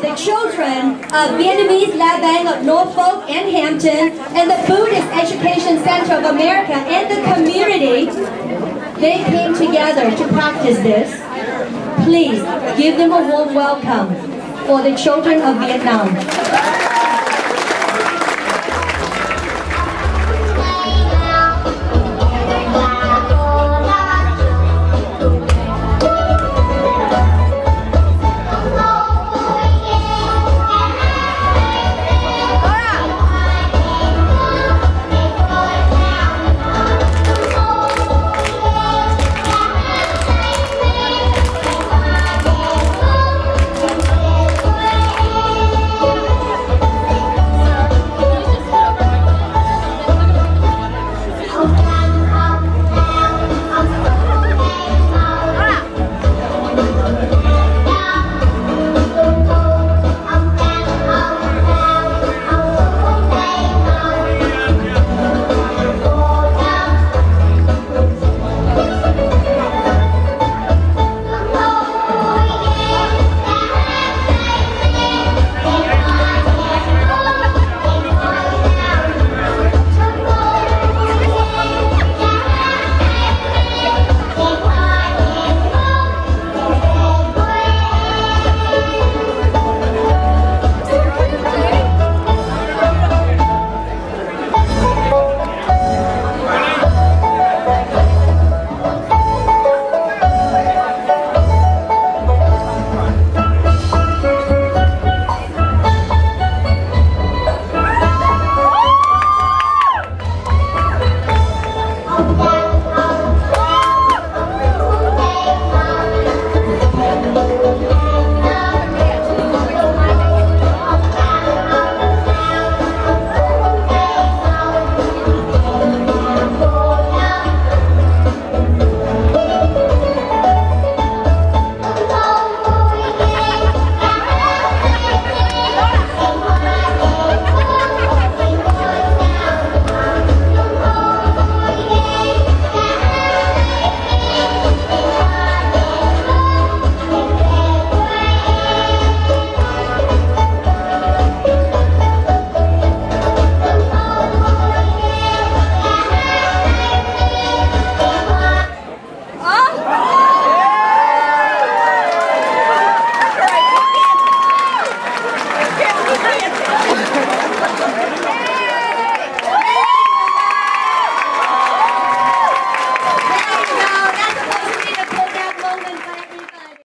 the children of Vietnamese Labang of Norfolk and Hampton and the Buddhist Education Center of America and the community, they came together to practice this. Please give them a warm welcome for the children of Vietnam.